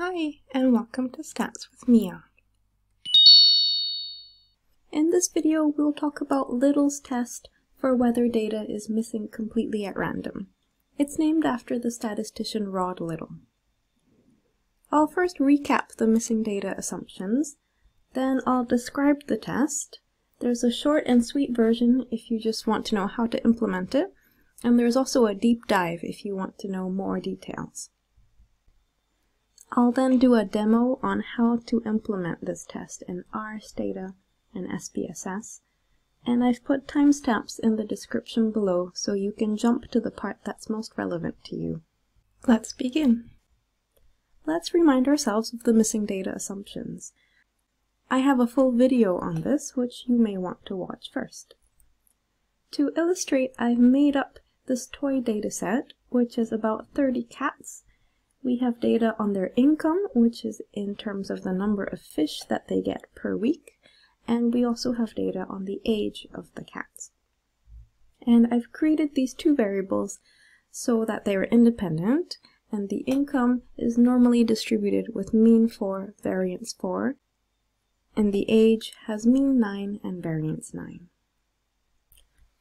Hi, and welcome to Stats with Mia. In this video, we'll talk about Little's test for whether data is missing completely at random. It's named after the statistician Rod Little. I'll first recap the missing data assumptions, then I'll describe the test. There's a short and sweet version if you just want to know how to implement it, and there's also a deep dive if you want to know more details. I'll then do a demo on how to implement this test in R, Stata, and SPSS, and I've put timestamps in the description below so you can jump to the part that's most relevant to you. Let's begin. Let's remind ourselves of the missing data assumptions. I have a full video on this, which you may want to watch first. To illustrate, I've made up this toy dataset, which is about 30 cats we have data on their income, which is in terms of the number of fish that they get per week, and we also have data on the age of the cats. And I've created these two variables so that they are independent, and the income is normally distributed with mean 4, variance 4, and the age has mean 9 and variance 9.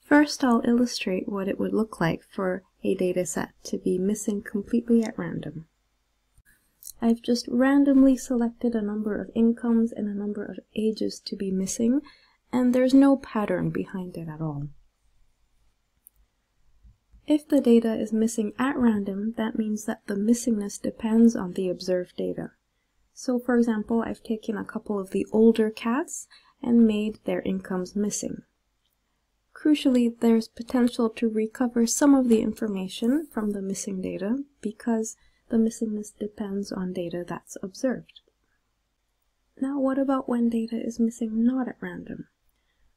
First, I'll illustrate what it would look like for a dataset to be missing completely at random. I've just randomly selected a number of incomes and a number of ages to be missing, and there's no pattern behind it at all. If the data is missing at random, that means that the missingness depends on the observed data. So for example, I've taken a couple of the older cats and made their incomes missing. Crucially, there's potential to recover some of the information from the missing data because the missingness depends on data that's observed. Now what about when data is missing not at random?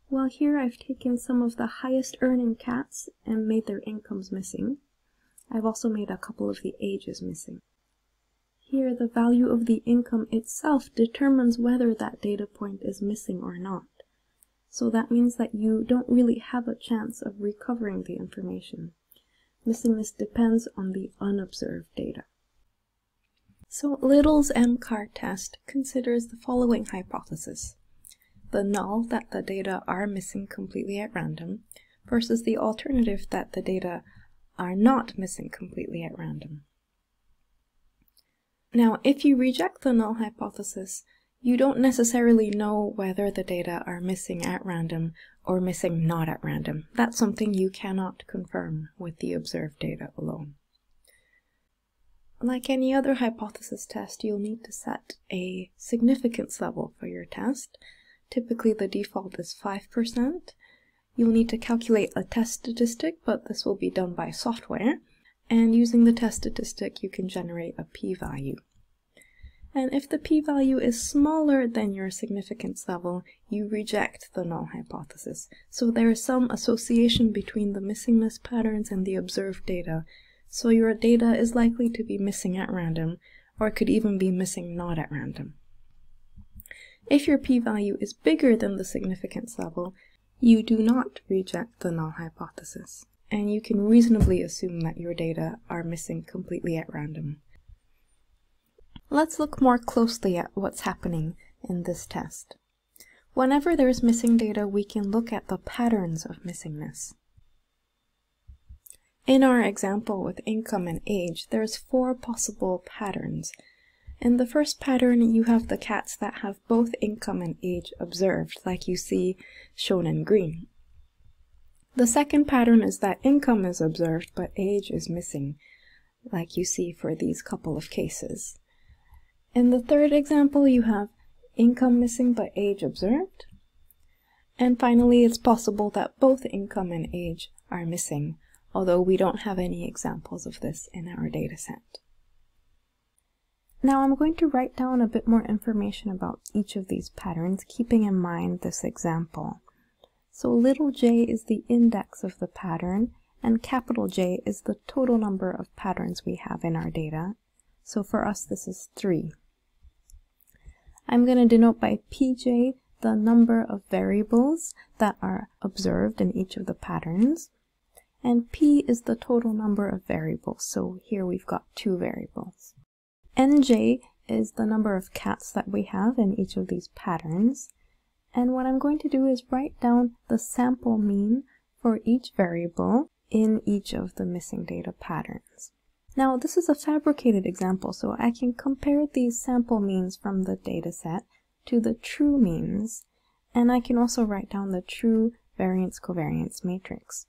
Well, here I've taken some of the highest earning cats and made their incomes missing. I've also made a couple of the ages missing. Here, the value of the income itself determines whether that data point is missing or not. So that means that you don't really have a chance of recovering the information. Missingness depends on the unobserved data. So Little's MCAR test considers the following hypothesis. The null that the data are missing completely at random versus the alternative that the data are not missing completely at random. Now, if you reject the null hypothesis, you don't necessarily know whether the data are missing at random or missing not at random. That's something you cannot confirm with the observed data alone. Like any other hypothesis test, you'll need to set a significance level for your test. Typically the default is 5%. You'll need to calculate a test statistic, but this will be done by software. And using the test statistic, you can generate a p-value. And if the p-value is smaller than your significance level, you reject the null hypothesis. So there is some association between the missingness patterns and the observed data. So your data is likely to be missing at random, or could even be missing not at random. If your p-value is bigger than the significance level, you do not reject the null hypothesis, and you can reasonably assume that your data are missing completely at random. Let's look more closely at what's happening in this test. Whenever there's missing data, we can look at the patterns of missingness. In our example with income and age, there's four possible patterns. In the first pattern, you have the cats that have both income and age observed, like you see shown in green. The second pattern is that income is observed, but age is missing, like you see for these couple of cases. In the third example, you have income missing but age observed. And finally, it's possible that both income and age are missing, although we don't have any examples of this in our dataset. Now I'm going to write down a bit more information about each of these patterns, keeping in mind this example. So little j is the index of the pattern, and capital J is the total number of patterns we have in our data. So for us, this is 3. I'm going to denote by pj the number of variables that are observed in each of the patterns. And p is the total number of variables, so here we've got two variables. nj is the number of cats that we have in each of these patterns. And what I'm going to do is write down the sample mean for each variable in each of the missing data patterns. Now this is a fabricated example, so I can compare these sample means from the dataset to the true means, and I can also write down the true variance-covariance matrix.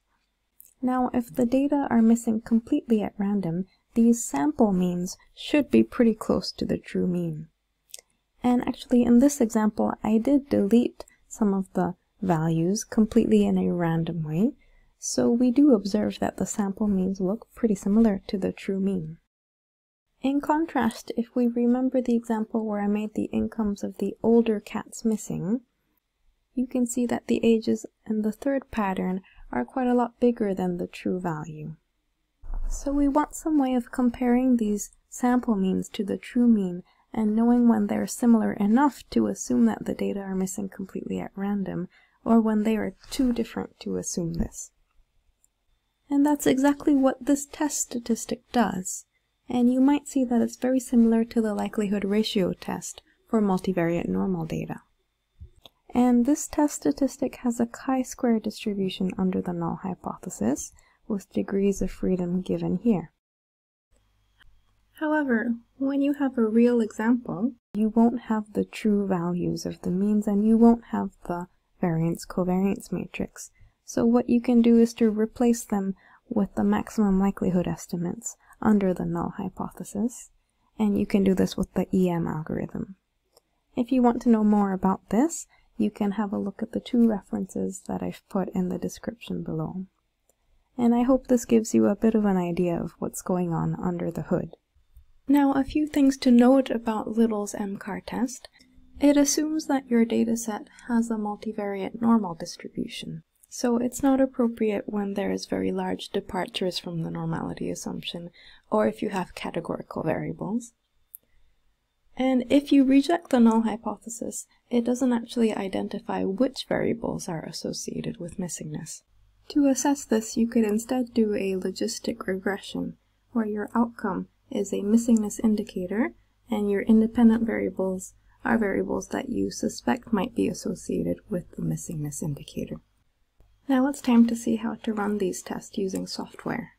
Now if the data are missing completely at random, these sample means should be pretty close to the true mean. And actually in this example I did delete some of the values completely in a random way, so we do observe that the sample means look pretty similar to the true mean. In contrast, if we remember the example where I made the incomes of the older cats missing, you can see that the ages in the third pattern are quite a lot bigger than the true value. So we want some way of comparing these sample means to the true mean and knowing when they're similar enough to assume that the data are missing completely at random, or when they are too different to assume this. And that's exactly what this test statistic does. And you might see that it's very similar to the likelihood ratio test for multivariate normal data. And this test statistic has a chi-square distribution under the null hypothesis, with degrees of freedom given here. However, when you have a real example, you won't have the true values of the means and you won't have the variance-covariance matrix. So what you can do is to replace them with the maximum likelihood estimates under the null hypothesis, and you can do this with the EM algorithm. If you want to know more about this, you can have a look at the two references that I've put in the description below. And I hope this gives you a bit of an idea of what's going on under the hood. Now, a few things to note about Little's MCAR test. It assumes that your dataset has a multivariate normal distribution. So it's not appropriate when there is very large departures from the normality assumption, or if you have categorical variables. And if you reject the null hypothesis, it doesn't actually identify which variables are associated with missingness. To assess this, you could instead do a logistic regression, where your outcome is a missingness indicator, and your independent variables are variables that you suspect might be associated with the missingness indicator. Now it's time to see how to run these tests using software.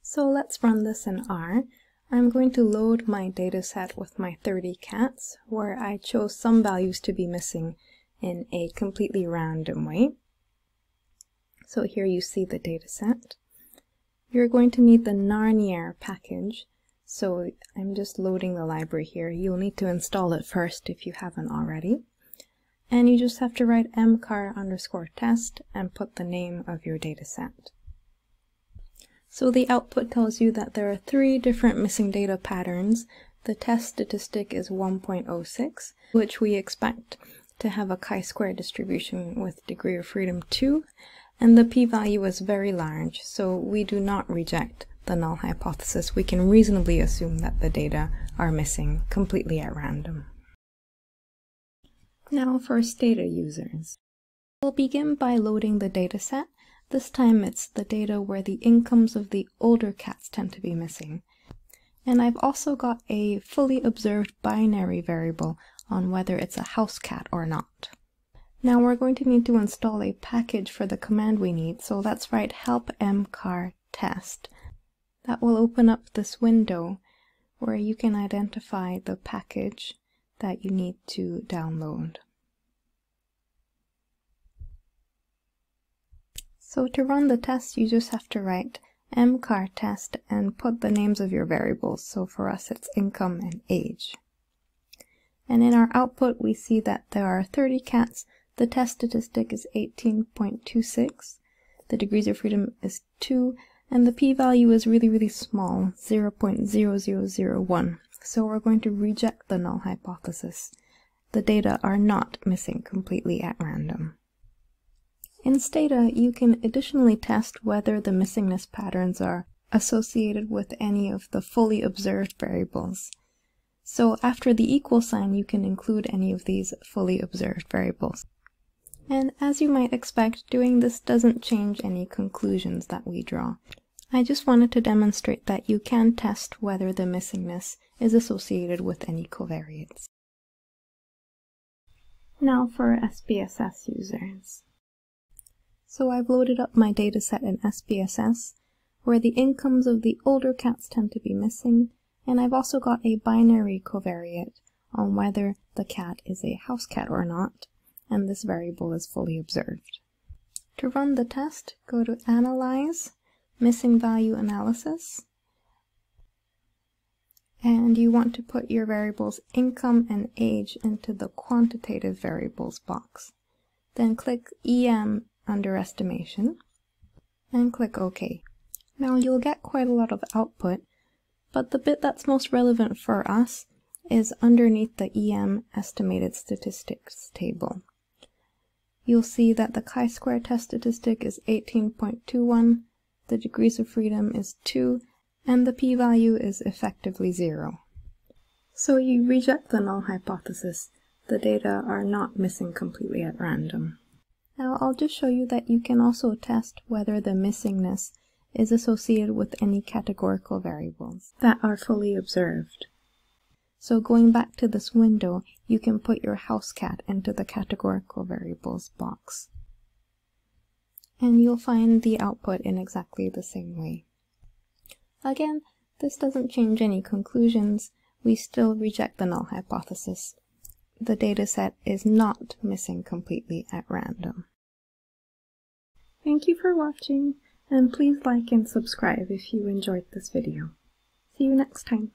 So let's run this in R. I'm going to load my dataset with my 30 cats, where I chose some values to be missing in a completely random way. So here you see the dataset. You're going to need the naniar package. So I'm just loading the library here. You'll need to install it first if you haven't already. And you just have to write mcar underscore test and put the name of your dataset. So the output tells you that there are three different missing data patterns. The test statistic is 1.06, which we expect to have a chi-square distribution with degree of freedom 2, and the p-value is very large, so we do not reject the null hypothesis. We can reasonably assume that the data are missing completely at random. Now for Stata users. We'll begin by loading the dataset. This time it's the data where the incomes of the older cats tend to be missing. And I've also got a fully observed binary variable on whether it's a house cat or not. Now we're going to need to install a package for the command we need, so let's write help mcar test. That will open up this window where you can identify the package that you need to download. So to run the test, you just have to write mcar test and put the names of your variables. So for us, it's income and age. And in our output, we see that there are 30 cats the test statistic is 18.26. The degrees of freedom is 2, and the p-value is really, really small, 0.0001. So we're going to reject the null hypothesis. The data are not missing completely at random. In Stata, you can additionally test whether the missingness patterns are associated with any of the fully observed variables. So after the equal sign, you can include any of these fully observed variables. And as you might expect, doing this doesn't change any conclusions that we draw. I just wanted to demonstrate that you can test whether the missingness is associated with any covariates. Now for SPSS users. So I've loaded up my dataset in SPSS, where the incomes of the older cats tend to be missing, and I've also got a binary covariate on whether the cat is a house cat or not, and this variable is fully observed. To run the test, go to Analyze, Missing Value Analysis, and you want to put your variables income and age into the quantitative variables box. Then click EM under estimation and click OK. Now you'll get quite a lot of output, but the bit that's most relevant for us is underneath the EM estimated statistics table. You'll see that the chi-square test statistic is 18.21, the degrees of freedom is 2, and the p-value is effectively 0. So you reject the null hypothesis. The data are not missing completely at random. Now I'll just show you that you can also test whether the missingness is associated with any categorical variables that are fully observed. So going back to this window, you can put your house cat into the categorical variables box. And you'll find the output in exactly the same way. Again, this doesn't change any conclusions. We still reject the null hypothesis. The dataset is not missing completely at random. Thank you for watching, and please like and subscribe if you enjoyed this video. See you next time.